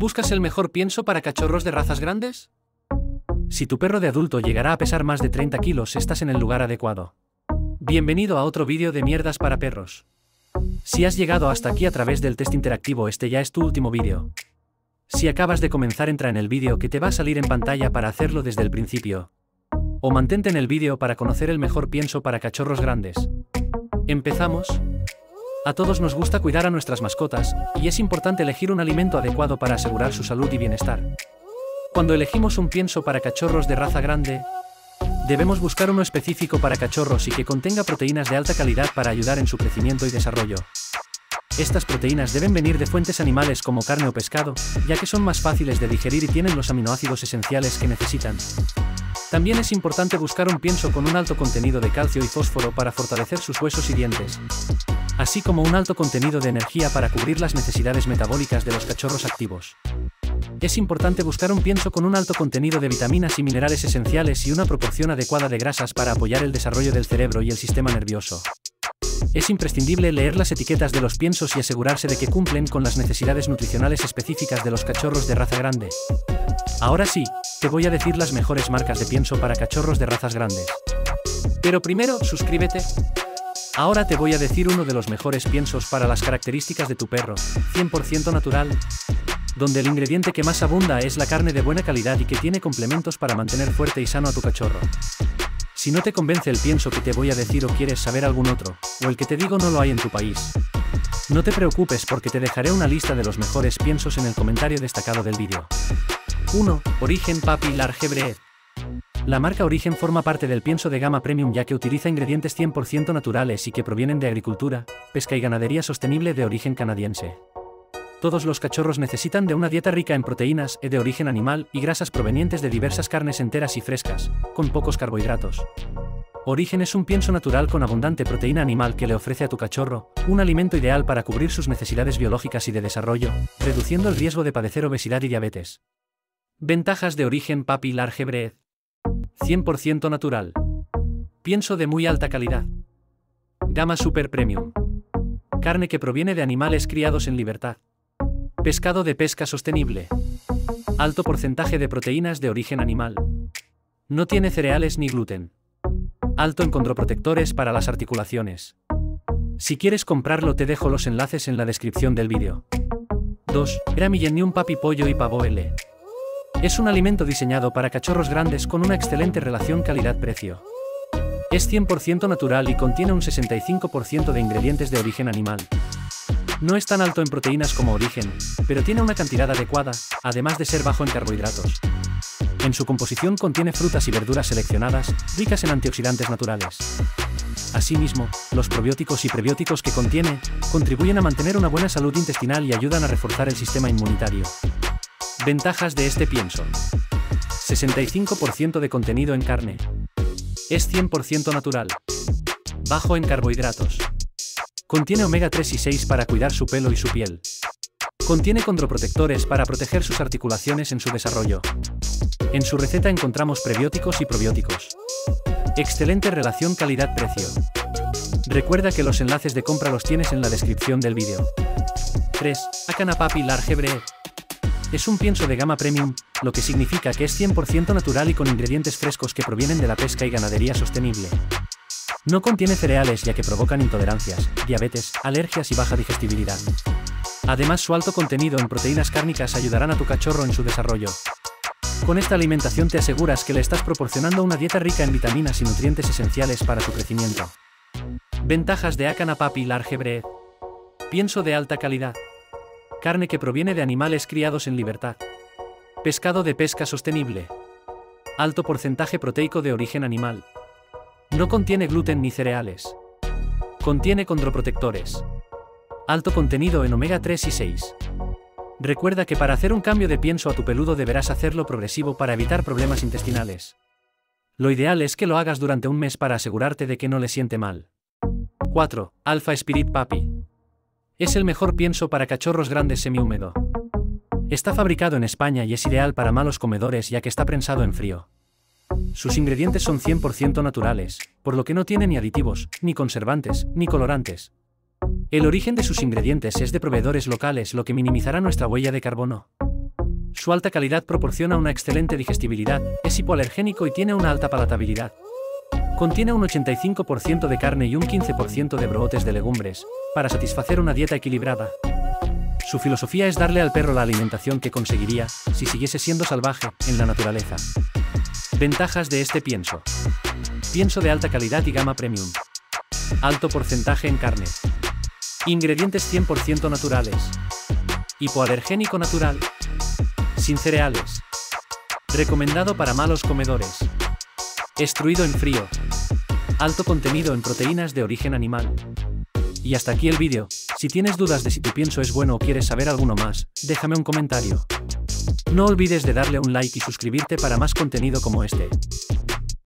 ¿Buscas el mejor pienso para cachorros de razas grandes? Si tu perro de adulto llegará a pesar más de 30 kilos, estás en el lugar adecuado. Bienvenido a otro vídeo de mierdas para perros. Si has llegado hasta aquí a través del test interactivo, este ya es tu último vídeo. Si acabas de comenzar, entra en el vídeo que te va a salir en pantalla para hacerlo desde el principio. O mantente en el vídeo para conocer el mejor pienso para cachorros grandes. ¿Empezamos? A todos nos gusta cuidar a nuestras mascotas, y es importante elegir un alimento adecuado para asegurar su salud y bienestar. Cuando elegimos un pienso para cachorros de raza grande, debemos buscar uno específico para cachorros y que contenga proteínas de alta calidad para ayudar en su crecimiento y desarrollo. Estas proteínas deben venir de fuentes animales como carne o pescado, ya que son más fáciles de digerir y tienen los aminoácidos esenciales que necesitan. También es importante buscar un pienso con un alto contenido de calcio y fósforo para fortalecer sus huesos y dientes así como un alto contenido de energía para cubrir las necesidades metabólicas de los cachorros activos. Es importante buscar un pienso con un alto contenido de vitaminas y minerales esenciales y una proporción adecuada de grasas para apoyar el desarrollo del cerebro y el sistema nervioso. Es imprescindible leer las etiquetas de los piensos y asegurarse de que cumplen con las necesidades nutricionales específicas de los cachorros de raza grande. Ahora sí, te voy a decir las mejores marcas de pienso para cachorros de razas grandes. Pero primero, suscríbete, Ahora te voy a decir uno de los mejores piensos para las características de tu perro, 100% natural, donde el ingrediente que más abunda es la carne de buena calidad y que tiene complementos para mantener fuerte y sano a tu cachorro. Si no te convence el pienso que te voy a decir o quieres saber algún otro, o el que te digo no lo hay en tu país, no te preocupes porque te dejaré una lista de los mejores piensos en el comentario destacado del vídeo. 1. Origen Papi Large Breed. La marca Origen forma parte del pienso de gama premium ya que utiliza ingredientes 100% naturales y que provienen de agricultura, pesca y ganadería sostenible de origen canadiense. Todos los cachorros necesitan de una dieta rica en proteínas e de origen animal y grasas provenientes de diversas carnes enteras y frescas, con pocos carbohidratos. Origen es un pienso natural con abundante proteína animal que le ofrece a tu cachorro un alimento ideal para cubrir sus necesidades biológicas y de desarrollo, reduciendo el riesgo de padecer obesidad y diabetes. Ventajas de origen Papi Large Breed. 100% natural. Pienso de muy alta calidad. Gama Super Premium. Carne que proviene de animales criados en libertad. Pescado de pesca sostenible. Alto porcentaje de proteínas de origen animal. No tiene cereales ni gluten. Alto en condroprotectores para las articulaciones. Si quieres comprarlo te dejo los enlaces en la descripción del vídeo. 2. Gramillenium Papi Pollo y Pavo L. Es un alimento diseñado para cachorros grandes con una excelente relación calidad-precio. Es 100% natural y contiene un 65% de ingredientes de origen animal. No es tan alto en proteínas como origen, pero tiene una cantidad adecuada, además de ser bajo en carbohidratos. En su composición contiene frutas y verduras seleccionadas, ricas en antioxidantes naturales. Asimismo, los probióticos y prebióticos que contiene contribuyen a mantener una buena salud intestinal y ayudan a reforzar el sistema inmunitario. Ventajas de este pienso. 65% de contenido en carne. Es 100% natural. Bajo en carbohidratos. Contiene omega 3 y 6 para cuidar su pelo y su piel. Contiene condroprotectores para proteger sus articulaciones en su desarrollo. En su receta encontramos prebióticos y probióticos. Excelente relación calidad-precio. Recuerda que los enlaces de compra los tienes en la descripción del vídeo. 3. Akanapapi Large Bread. Es un pienso de gama premium, lo que significa que es 100% natural y con ingredientes frescos que provienen de la pesca y ganadería sostenible. No contiene cereales ya que provocan intolerancias, diabetes, alergias y baja digestibilidad. Además su alto contenido en proteínas cárnicas ayudarán a tu cachorro en su desarrollo. Con esta alimentación te aseguras que le estás proporcionando una dieta rica en vitaminas y nutrientes esenciales para su crecimiento. Ventajas de Akana Papi Large Breed. Pienso de alta calidad. Carne que proviene de animales criados en libertad. Pescado de pesca sostenible. Alto porcentaje proteico de origen animal. No contiene gluten ni cereales. Contiene condroprotectores. Alto contenido en omega 3 y 6. Recuerda que para hacer un cambio de pienso a tu peludo deberás hacerlo progresivo para evitar problemas intestinales. Lo ideal es que lo hagas durante un mes para asegurarte de que no le siente mal. 4. Alpha Spirit Papi. Es el mejor pienso para cachorros grandes semihúmedo. Está fabricado en España y es ideal para malos comedores ya que está prensado en frío. Sus ingredientes son 100% naturales, por lo que no tiene ni aditivos, ni conservantes, ni colorantes. El origen de sus ingredientes es de proveedores locales lo que minimizará nuestra huella de carbono. Su alta calidad proporciona una excelente digestibilidad, es hipoalergénico y tiene una alta palatabilidad. Contiene un 85% de carne y un 15% de brotes de legumbres, para satisfacer una dieta equilibrada. Su filosofía es darle al perro la alimentación que conseguiría, si siguiese siendo salvaje, en la naturaleza. Ventajas de este pienso. Pienso de alta calidad y gama premium. Alto porcentaje en carne. Ingredientes 100% naturales. Hipoalergénico natural. Sin cereales. Recomendado para malos comedores. Extruido en frío. Alto contenido en proteínas de origen animal. Y hasta aquí el vídeo. Si tienes dudas de si tu pienso es bueno o quieres saber alguno más, déjame un comentario. No olvides de darle un like y suscribirte para más contenido como este.